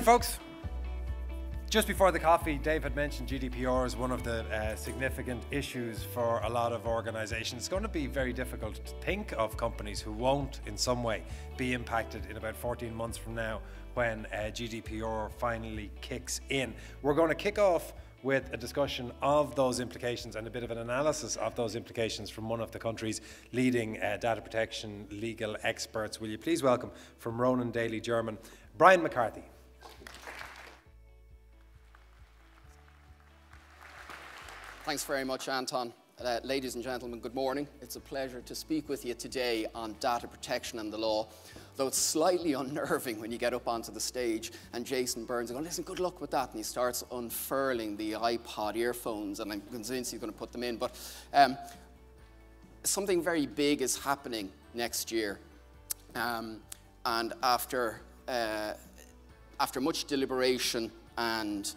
right, folks. Just before the coffee, Dave had mentioned GDPR is one of the uh, significant issues for a lot of organizations. It's going to be very difficult to think of companies who won't, in some way, be impacted in about 14 months from now when uh, GDPR finally kicks in. We're going to kick off with a discussion of those implications and a bit of an analysis of those implications from one of the country's leading uh, data protection legal experts. Will you please welcome from Ronan Daly Jermyn, Bryan McCarthy. Thanks very much, Anton. Uh, ladies and gentlemen, good morning. It's a pleasure to speak with you today on data protection and the law though it's slightly unnerving when you get up onto the stage and Jason Burns goes, listen, good luck with that. And he starts unfurling the iPod earphones, and I'm convinced he's going to put them in. But um, something very big is happening next year. Um, and after, uh, after much deliberation and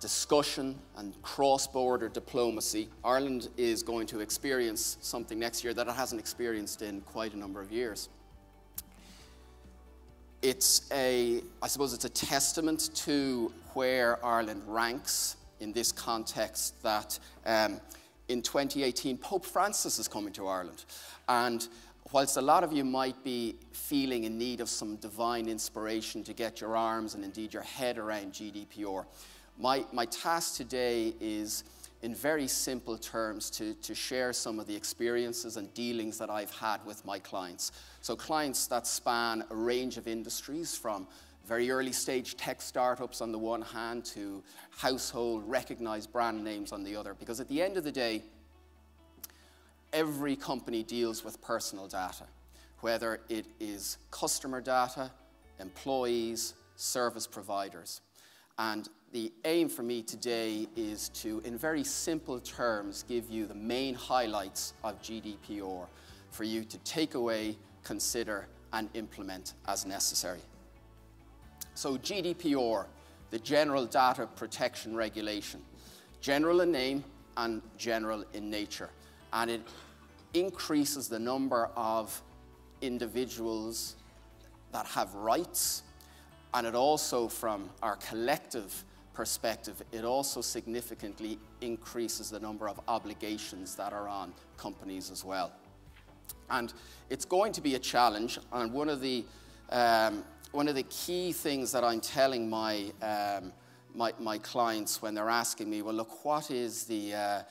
discussion and cross-border diplomacy, Ireland is going to experience something next year that it hasn't experienced in quite a number of years it's a, I suppose it's a testament to where Ireland ranks in this context that um, in 2018, Pope Francis is coming to Ireland. And whilst a lot of you might be feeling in need of some divine inspiration to get your arms and indeed your head around GDPR, my, my task today is in very simple terms to, to share some of the experiences and dealings that I've had with my clients. So clients that span a range of industries from very early stage tech startups on the one hand to household recognized brand names on the other. Because at the end of the day, every company deals with personal data, whether it is customer data, employees, service providers. And the aim for me today is to, in very simple terms, give you the main highlights of GDPR for you to take away consider, and implement as necessary. So GDPR, the General Data Protection Regulation, general in name and general in nature. And it increases the number of individuals that have rights. And it also, from our collective perspective, it also significantly increases the number of obligations that are on companies as well. And it's going to be a challenge. And one of the, um, one of the key things that I'm telling my, um, my, my, clients when they're asking me, well, look, what is the, uh,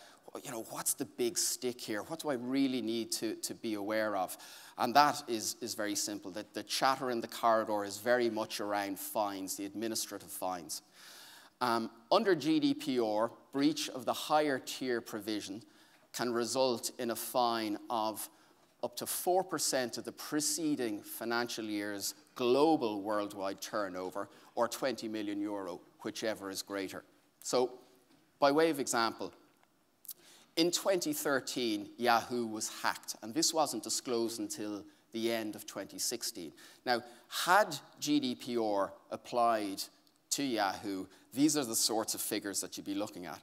you know, what's the big stick here? What do I really need to, to be aware of? And that is, is very simple. That the chatter in the corridor is very much around fines, the administrative fines. Um, under GDPR, breach of the higher tier provision can result in a fine of up to 4% of the preceding financial year's global worldwide turnover, or 20 million euro, whichever is greater. So, by way of example, in 2013, Yahoo was hacked, and this wasn't disclosed until the end of 2016. Now, had GDPR applied to Yahoo, these are the sorts of figures that you'd be looking at.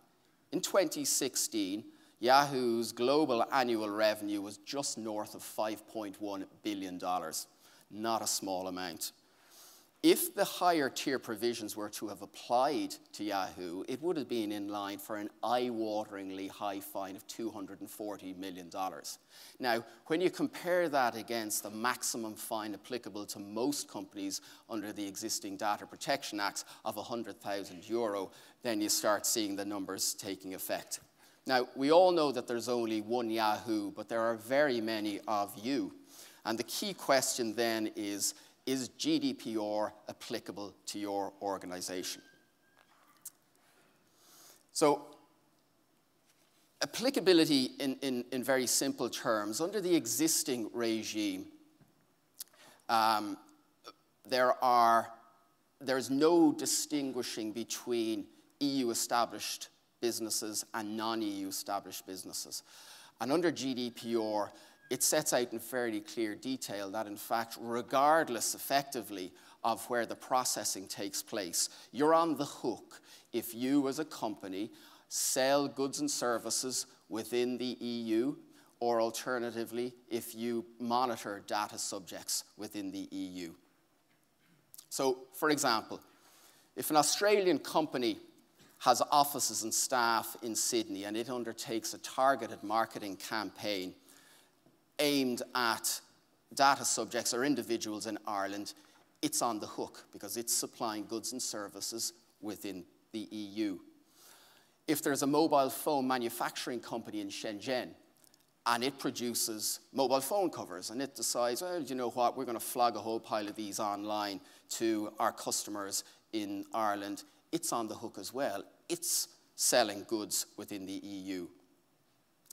In 2016, Yahoo's global annual revenue was just north of $5.1 billion, not a small amount. If the higher tier provisions were to have applied to Yahoo, it would have been in line for an eye-wateringly high fine of $240 million. Now, when you compare that against the maximum fine applicable to most companies under the existing Data Protection Acts of 100,000 euro, then you start seeing the numbers taking effect. Now, we all know that there's only one Yahoo, but there are very many of you. And the key question then is, is GDPR applicable to your organization? So, applicability in, in, in very simple terms, under the existing regime, um, there are, there's no distinguishing between EU established businesses and non-EU established businesses. And under GDPR, it sets out in fairly clear detail that in fact, regardless effectively of where the processing takes place, you're on the hook if you as a company sell goods and services within the EU or alternatively if you monitor data subjects within the EU. So, for example, If an Australian company has offices and staff in Sydney and it undertakes a targeted marketing campaign aimed at data subjects or individuals in Ireland, it's on the hook because it's supplying goods and services within the EU. If there's a mobile phone manufacturing company in Shenzhen and it produces mobile phone covers and it decides, well, you know what, we're going to flog a whole pile of these online to our customers in Ireland, it's on the hook as well. It's selling goods within the EU.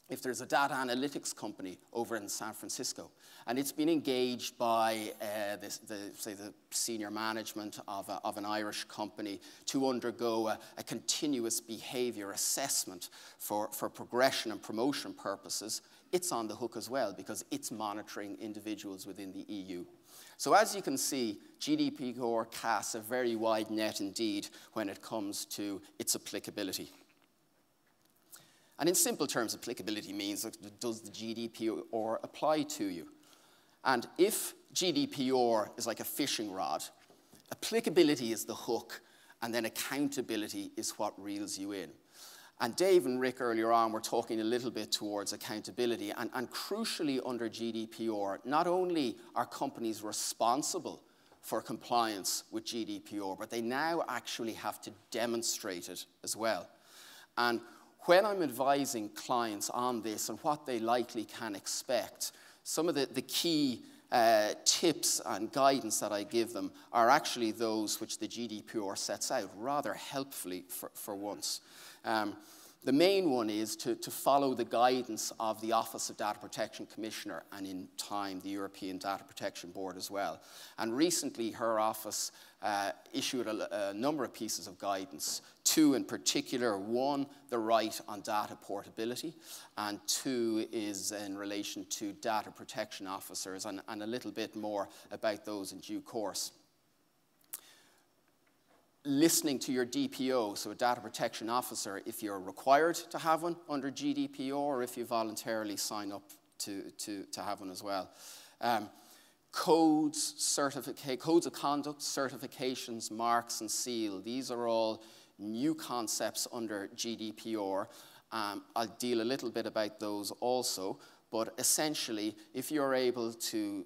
If there's a data analytics company over in San Francisco and it's been engaged by uh, the, say, the senior management of, a, of an Irish company to undergo a, a continuous behavior assessment for, for progression and promotion purposes, it's on the hook as well because it's monitoring individuals within the EU. So as you can see, GDPR casts a very wide net indeed when it comes to its applicability. And in simple terms, applicability means does the GDPR apply to you? And if GDPR is like a fishing rod, applicability is the hook, and then accountability is what reels you in. And Dave and Rick earlier on were talking a little bit towards accountability. And, and crucially, under GDPR, not only are companies responsible for compliance with GDPR, but they now actually have to demonstrate it as well. And when I'm advising clients on this and what they likely can expect, some of the, the key uh, tips and guidance that I give them are actually those which the GDPR sets out rather helpfully for, for once. Um, the main one is to, to follow the guidance of the Office of Data Protection Commissioner and in time the European Data Protection Board as well. And recently her office uh, issued a, a, number of pieces of guidance. Two in particular, one, the right on data portability, and two is in relation to data protection officers, and, and a little bit more about those in due course listening to your DPO, so a data protection officer, if you're required to have one under GDPR or if you voluntarily sign up to, to, to have one as well. Um, codes, certificate, codes of conduct, certifications, marks, and seal, these are all new concepts under GDPR. Um, I'll deal a little bit about those also, but essentially, if you're able to,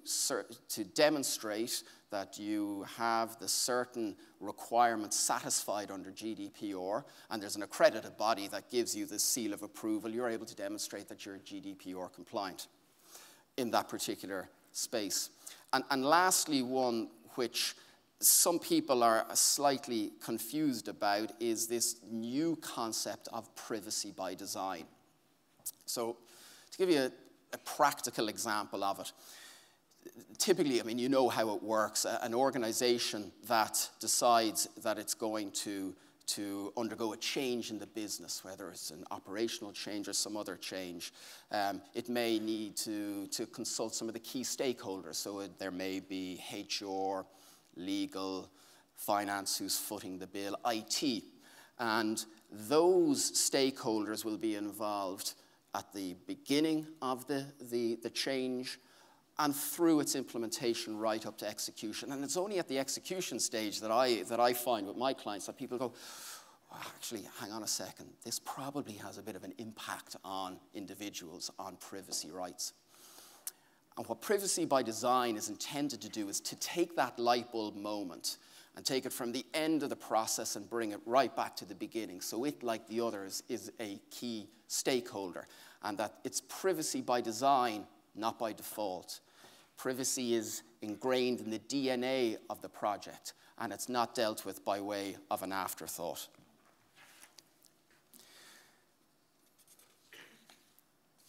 to demonstrate that you have the certain requirements satisfied under GDPR, and there's an accredited body that gives you the seal of approval, you're able to demonstrate that you're GDPR compliant in that particular space. And, and lastly, one which some people are slightly confused about is this new concept of privacy by design. So, to give you a, a practical example of it, typically, I mean, you know how it works. An organization that decides that it's going to, to undergo a change in the business, whether it's an operational change or some other change, um, it may need to, to consult some of the key stakeholders. So it, there may be HR, legal, finance who's footing the bill, IT. And those stakeholders will be involved at the beginning of the, the, the change and through its implementation right up to execution. And it's only at the execution stage that I, that I find with my clients that people go, oh, actually, hang on a second, this probably has a bit of an impact on individuals, on privacy rights. And what privacy by design is intended to do is to take that light bulb moment and take it from the end of the process and bring it right back to the beginning. So it, like the others, is a key stakeholder. And that it's privacy by design, not by default. Privacy is ingrained in the DNA of the project, and it's not dealt with by way of an afterthought.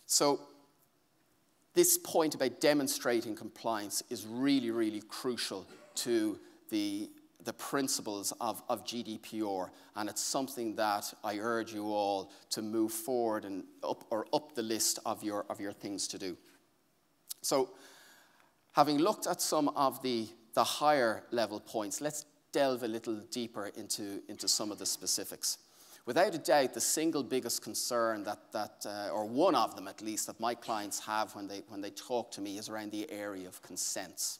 So, this point about demonstrating compliance is really, really crucial to the, the principles of, of GDPR, and it's something that I urge you all to move forward and up or up the list of your, of your things to do. So, Having looked at some of the, the higher level points, let's delve a little deeper into, into some of the specifics. Without a doubt, the single biggest concern that, that uh, or one of them at least, that my clients have when they, when they talk to me is around the area of consents.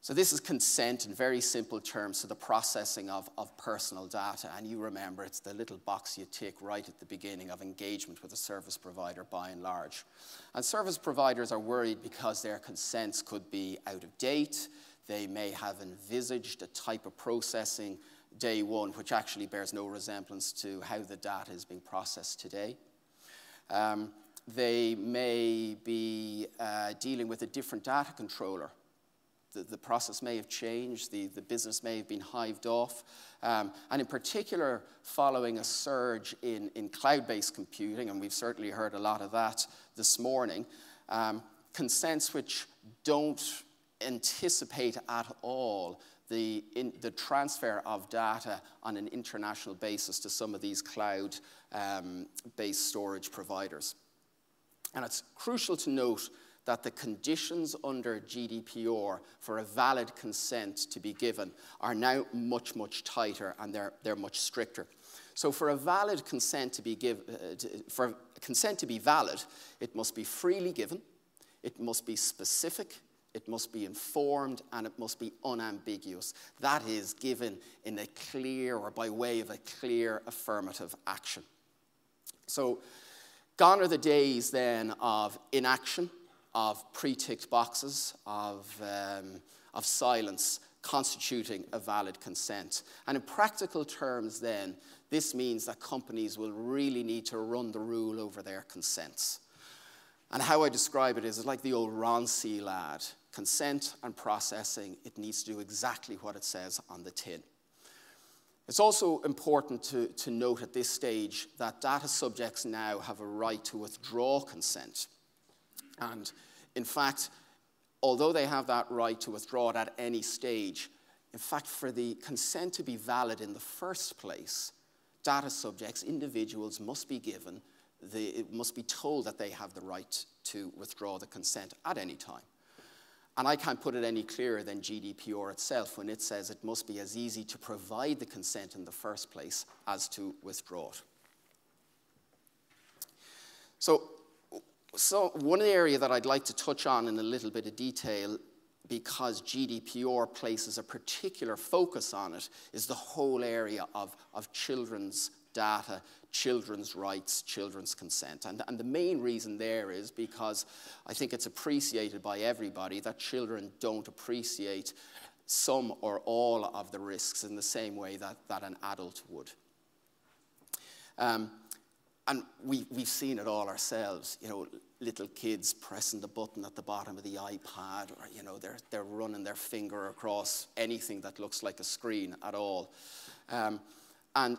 So this is consent in very simple terms to the processing of, of personal data. And you remember it's the little box you tick right at the beginning of engagement with a service provider by and large. And service providers are worried because their consents could be out of date. They may have envisaged a type of processing day one, which actually bears no resemblance to how the data is being processed today. Um, they may be uh, dealing with a different data controller the, the process may have changed, the, the business may have been hived off. Um, and in particular, following a surge in, in cloud based computing, and we've certainly heard a lot of that this morning, um, consents which don't anticipate at all the, in, the transfer of data on an international basis to some of these cloud um, based storage providers. And it's crucial to note that the conditions under GDPR for a valid consent to be given are now much, much tighter and they're, they're much stricter. So for a valid consent to be give, uh, to, for consent to be valid, it must be freely given, it must be specific, it must be informed, and it must be unambiguous. That is given in a clear or by way of a clear affirmative action. So gone are the days then of inaction of pre-ticked boxes, of, um, of silence constituting a valid consent. And in practical terms then, this means that companies will really need to run the rule over their consents. And how I describe it is it's like the old Ronseal ad. Consent and processing, it needs to do exactly what it says on the tin. It's also important to, to note at this stage that data subjects now have a right to withdraw consent. And in fact, although they have that right to withdraw it at any stage, in fact, for the consent to be valid in the first place, data subjects, individuals must be given, the, it must be told that they have the right to withdraw the consent at any time. And I can't put it any clearer than GDPR itself when it says it must be as easy to provide the consent in the first place as to withdraw it. So so one area that I'd like to touch on in a little bit of detail because GDPR places a particular focus on it is the whole area of, of children's data, children's rights, children's consent. And, and the main reason there is because I think it's appreciated by everybody that children don't appreciate some or all of the risks in the same way that, that an adult would. Um, and we, we've seen it all ourselves. You know, little kids pressing the button at the bottom of the iPad, or you know, they're, they're running their finger across anything that looks like a screen at all. Um, and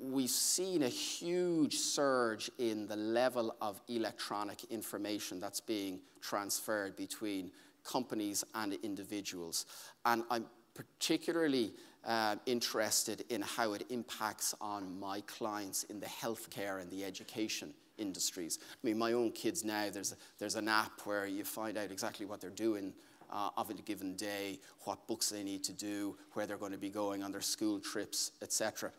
we've seen a huge surge in the level of electronic information that's being transferred between companies and individuals. And I'm particularly uh, interested in how it impacts on my clients in the healthcare and the education industries. I mean, my own kids now, there's, a, there's an app where you find out exactly what they're doing uh, of a given day, what books they need to do, where they're going to be going on their school trips, etc.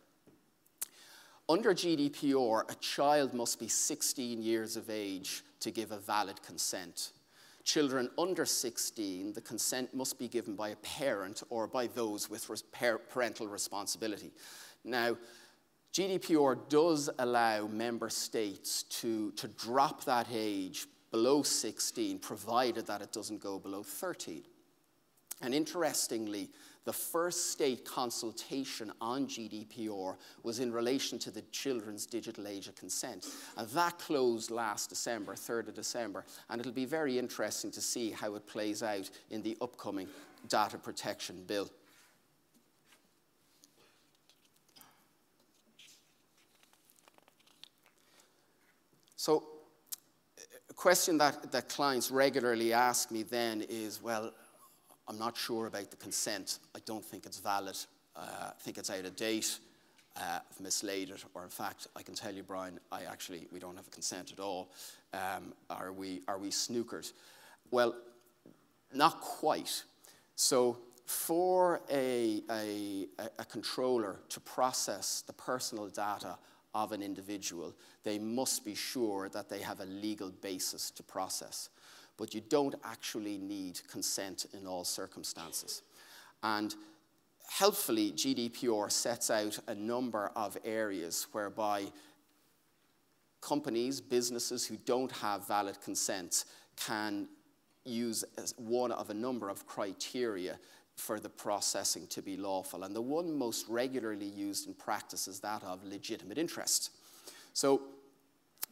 Under GDPR, a child must be 16 years of age to give a valid consent. Children under 16, the consent must be given by a parent or by those with parental responsibility. Now, GDPR does allow member states to, to drop that age below 16, provided that it doesn't go below 13. And interestingly, the first state consultation on GDPR was in relation to the children's digital age of consent. And that closed last December, 3rd of December. And it'll be very interesting to see how it plays out in the upcoming data protection bill. So, a question that, that clients regularly ask me then is well, I'm not sure about the consent. I don't think it's valid. Uh, I think it's out of date. Uh, I've mislaid it, or in fact, I can tell you, Bryan, I actually we don't have a consent at all. Um, are we are we snookered? Well, not quite. So for a, a, a controller to process the personal data of an individual, they must be sure that they have a legal basis to process. but you don't actually need consent in all circumstances. And helpfully, GDPR sets out a number of areas whereby companies, businesses who don't have valid consent can use one of a number of criteria for the processing to be lawful. And the one most regularly used in practice is that of legitimate interest. So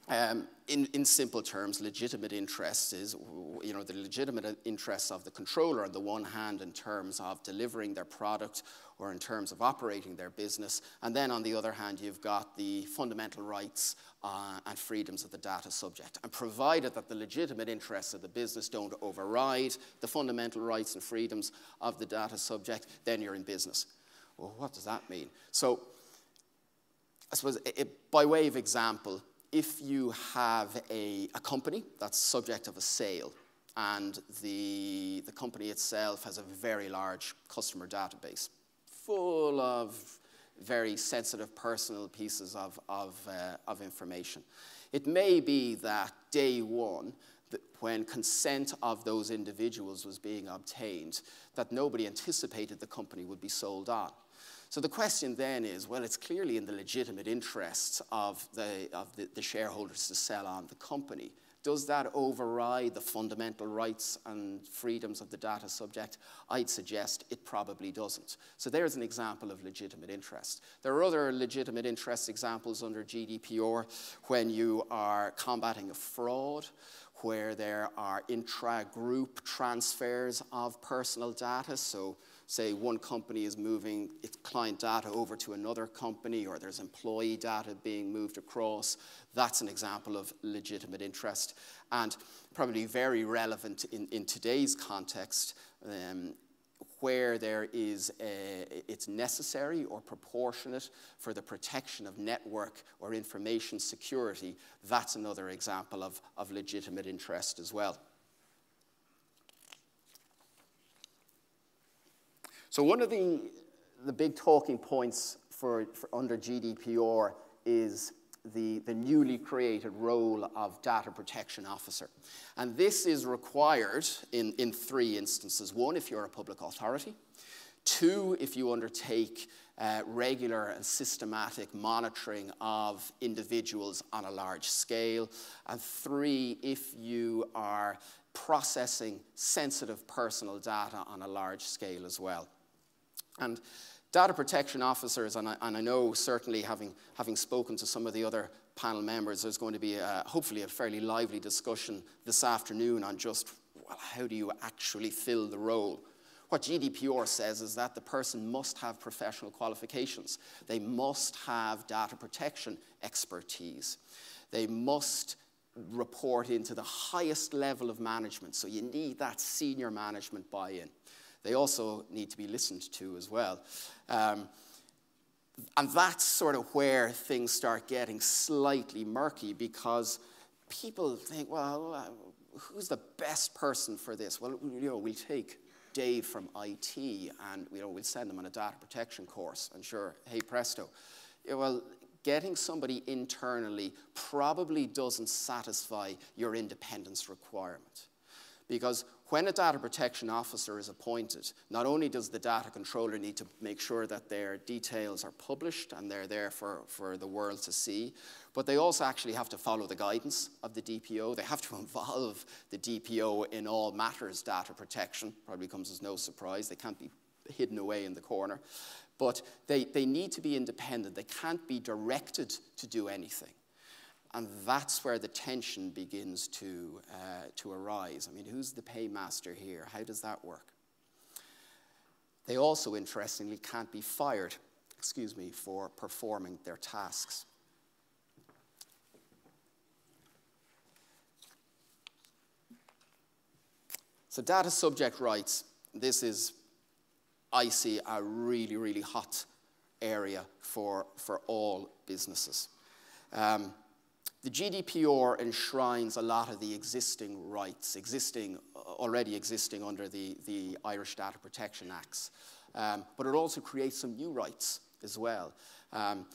um, in, in simple terms, legitimate interest is, you know, the legitimate interests of the controller on the one hand in terms of delivering their product or in terms of operating their business. And then on the other hand, you've got the fundamental rights uh, and freedoms of the data subject. And provided that the legitimate interests of the business don't override the fundamental rights and freedoms of the data subject, then you're in business. Well, what does that mean? So, I suppose, it, by way of example, if you have a, a company that's subject of a sale and the, the company itself has a very large customer database full of very sensitive personal pieces of, of, uh, of information. It may be that day one, that when consent of those individuals was being obtained, that nobody anticipated the company would be sold on. So the question then is, well, it's clearly in the legitimate interests of the, of the, the shareholders to sell on the company. Does that override the fundamental rights and freedoms of the data subject? I'd suggest it probably doesn't. So there's an example of legitimate interest. There are other legitimate interest examples under GDPR when you are combating a fraud, where there are intra-group transfers of personal data. So say one company is moving its client data over to another company or there's employee data being moved across, that's an example of legitimate interest. And probably very relevant in, in today's context, um, where there is a, it's necessary or proportionate for the protection of network or information security, that's another example of, of legitimate interest as well. So one of the, the big talking points for, for under GDPR is the, the newly created role of data protection officer. And this is required in, in three instances. One, if you're a public authority. Two, if you undertake uh, regular and systematic monitoring of individuals on a large scale. And three, if you are processing sensitive personal data on a large scale as well. And data protection officers, and I, and I know certainly having, having spoken to some of the other panel members, there's going to be a, hopefully a fairly lively discussion this afternoon on just well, how do you actually fill the role. What GDPR says is that the person must have professional qualifications. They must have data protection expertise. They must report into the highest level of management. So you need that senior management buy in they also need to be listened to as well. Um, and that's sort of where things start getting slightly murky because people think, well, uh, who's the best person for this? Well, you know, we'll take Dave from IT and you know, we'll send them on a data protection course. And sure, hey presto. Yeah, well, getting somebody internally probably doesn't satisfy your independence requirement. Because when a data protection officer is appointed, not only does the data controller need to make sure that their details are published and they're there for, for the world to see, but they also actually have to follow the guidance of the DPO. They have to involve the DPO in all matters data protection. Probably comes as no surprise. They can't be hidden away in the corner. But they, they need to be independent. They can't be directed to do anything. And that's where the tension begins to, uh, to arise. I mean, who's the paymaster here? How does that work? They also, interestingly, can't be fired, excuse me, for performing their tasks. So, data subject rights, this is, I see, a really, really hot area for, for all businesses. Um, the GDPR enshrines a lot of the existing rights, existing, already existing under the, the Irish Data Protection Acts. Um, but it also creates some new rights as well. Um,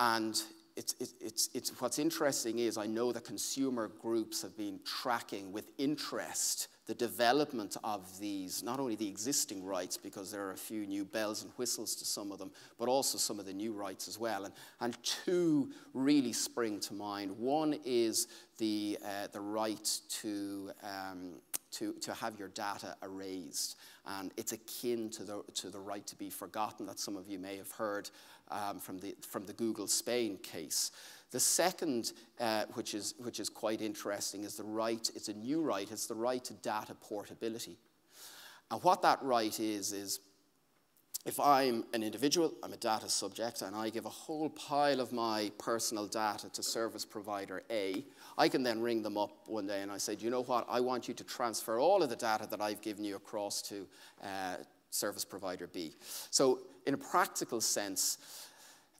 and it's, it's, it's, what's interesting is I know that consumer groups have been tracking with interest the development of these, not only the existing rights, because there are a few new bells and whistles to some of them, but also some of the new rights as well. And, and two really spring to mind. One is the, uh, the right to, um, to, to have your data erased. And it's akin to the, to the right to be forgotten that some of you may have heard um, from, the, from the Google Spain case. The second, uh, which, is, which is quite interesting, is the right, it's a new right, it's the right to data portability. And what that right is, is if I'm an individual, I'm a data subject, and I give a whole pile of my personal data to service provider A, I can then ring them up one day and I say, Do you know what? I want you to transfer all of the data that I've given you across to uh, service provider B. So, in a practical sense,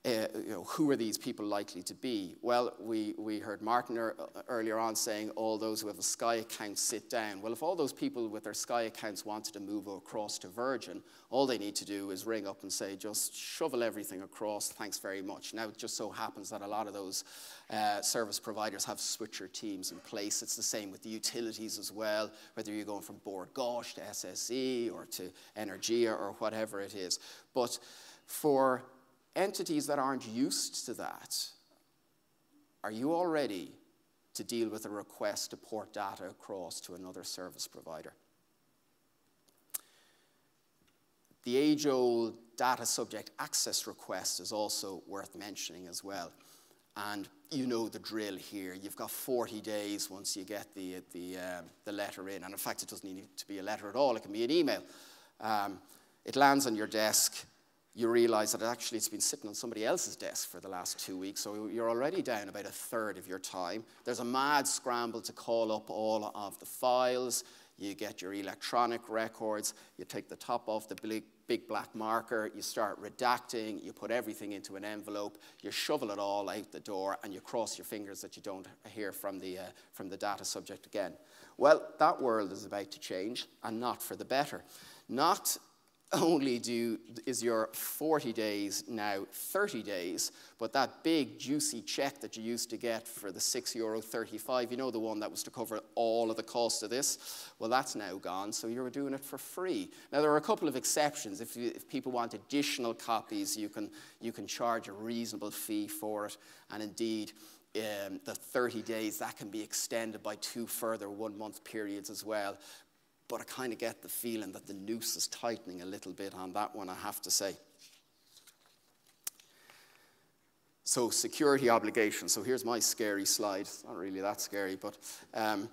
uh, you know, who are these people likely to be? Well, we, we heard Martin er, earlier on saying all those who have a Sky account sit down. Well, if all those people with their Sky accounts wanted to move across to Virgin, all they need to do is ring up and say, just shovel everything across, thanks very much. Now, it just so happens that a lot of those uh, service providers have switcher teams in place. It's the same with the utilities as well, whether you're going from Bord Gáis to SSE or to Energia or whatever it is. But for entities that aren't used to that, are you all ready to deal with a request to port data across to another service provider? The age old data subject access request is also worth mentioning as well. And you know the drill here. You've got 40 days once you get the, the, um, the letter in. And in fact, it doesn't need to be a letter at all, it can be an email. Um, it lands on your desk you realize that actually it's been sitting on somebody else's desk for the last two weeks, so you're already down about a third of your time. There's a mad scramble to call up all of the files. You get your electronic records, you take the top off the big, big black marker, you start redacting, you put everything into an envelope, you shovel it all out the door, and you cross your fingers that you don't hear from the, uh, from the data subject again. Well, that world is about to change, and not for the better. Not only do, is your 40 days now 30 days, but that big juicy check that you used to get for the 6 euro 35, you know the one that was to cover all of the cost of this, well that's now gone, so you're doing it for free. Now there are a couple of exceptions. If, you, if people want additional copies, you can, you can charge a reasonable fee for it, and indeed um, the 30 days, that can be extended by two further one month periods as well but I kind of get the feeling that the noose is tightening a little bit on that one, I have to say. So, security obligations. So, here's my scary slide. It's not really that scary, but um,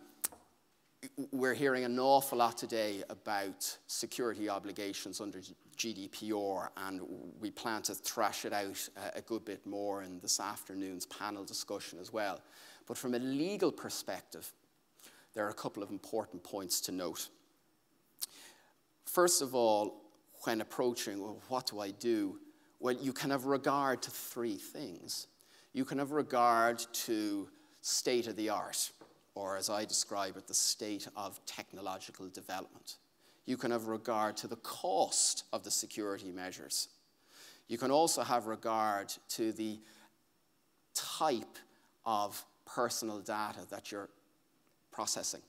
we're hearing an awful lot today about security obligations under GDPR, and we plan to thrash it out a good bit more in this afternoon's panel discussion as well. But from a legal perspective, there are a couple of important points to note. First of all, when approaching, well, what do I do? Well, you can have regard to three things. You can have regard to state of the art, or as I describe it, the state of technological development. You can have regard to the cost of the security measures. You can also have regard to the type of personal data that you're processing.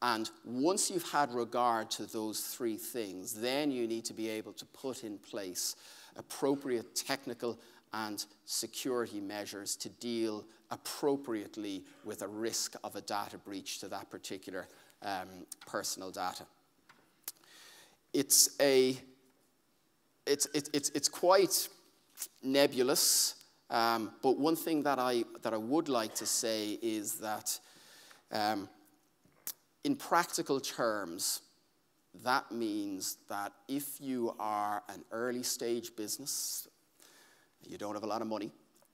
And once you've had regard to those three things, then you need to be able to put in place appropriate technical and security measures to deal appropriately with a risk of a data breach to that particular um, personal data. It's, a, it's, it, it's, it's quite nebulous, um, but one thing that I, that I would like to say is that um, in practical terms, that means that if you are an early stage business, you don't have a lot of money,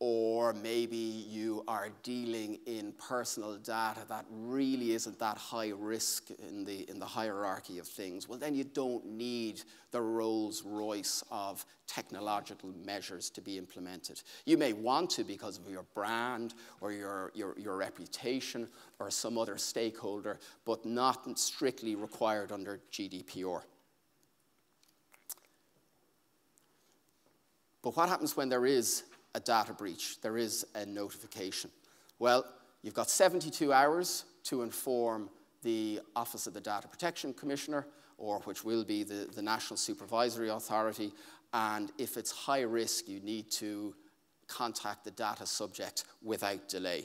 or maybe you are dealing in personal data that really isn't that high risk in the, in the hierarchy of things, well, then you don't need the Rolls Royce of technological measures to be implemented. You may want to because of your brand or your, your, your reputation or some other stakeholder, but not strictly required under GDPR. But what happens when there is a data breach, there is a notification. Well, you've got 72 hours to inform the Office of the Data Protection Commissioner, or which will be the, the National Supervisory Authority, and if it's high risk, you need to contact the data subject without delay.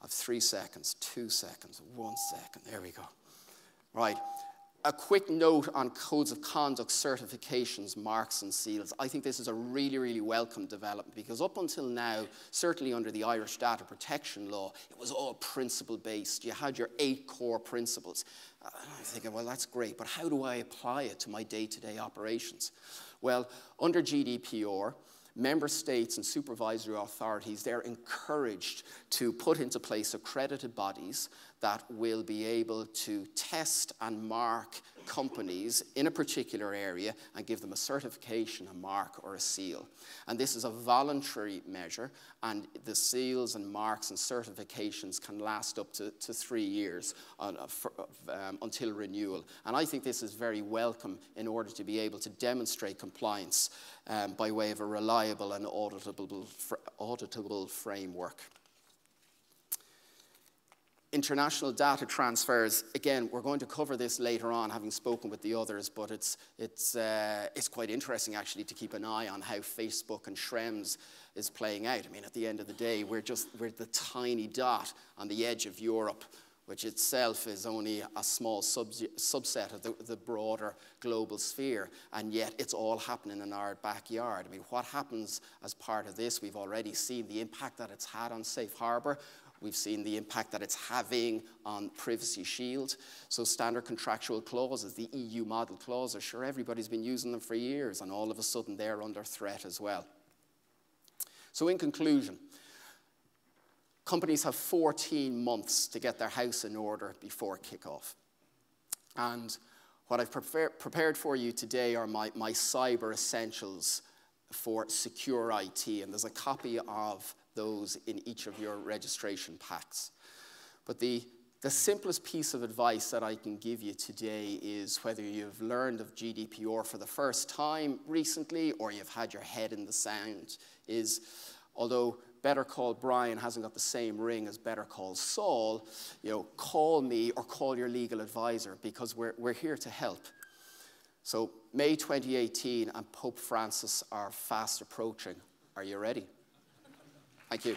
I have three seconds, two seconds, one second. There we go. Right a quick note on codes of conduct certifications, marks, and seals. I think this is a really, really welcome development because up until now, certainly under the Irish data protection law, it was all principle based. You had your eight core principles. Uh, I'm thinking, well, that's great, but how do I apply it to my day to day operations? Well, under GDPR, member states and supervisory authorities, they're encouraged to put into place accredited bodies that will be able to test and mark companies in a particular area and give them a certification, a mark, or a seal. And this is a voluntary measure, and the seals and marks and certifications can last up to, to three years on, uh, for, um, until renewal. And I think this is very welcome in order to be able to demonstrate compliance um, by way of a reliable and auditable, auditable framework international data transfers, again, we're going to cover this later on, having spoken with the others, but it's, it's, uh, it's quite interesting actually to keep an eye on how Facebook and Schrems is playing out. I mean, at the end of the day, we're just we're the tiny dot on the edge of Europe, which itself is only a small sub subset of the, the broader global sphere, and yet it's all happening in our backyard. I mean, what happens as part of this? We've already seen the impact that it's had on Safe Harbour. We've seen the impact that it's having on Privacy Shield. So standard contractual clauses, the EU model clauses, sure, everybody's been using them for years, and all of a sudden they're under threat as well. So in conclusion, companies have 14 months to get their house in order before kickoff. And what I've prepared for you today are my, my cyber essentials for secure IT, and there's a copy of those in each of your registration packs. But the, the simplest piece of advice that I can give you today is whether you've learned of GDPR for the first time recently or you've had your head in the sand, is although Better Call Bryan hasn't got the same ring as Better Call Saul, you know, call me or call your legal advisor because we're, we're here to help. So May 2018 and Pope Francis are fast approaching. Are you ready? Thank you.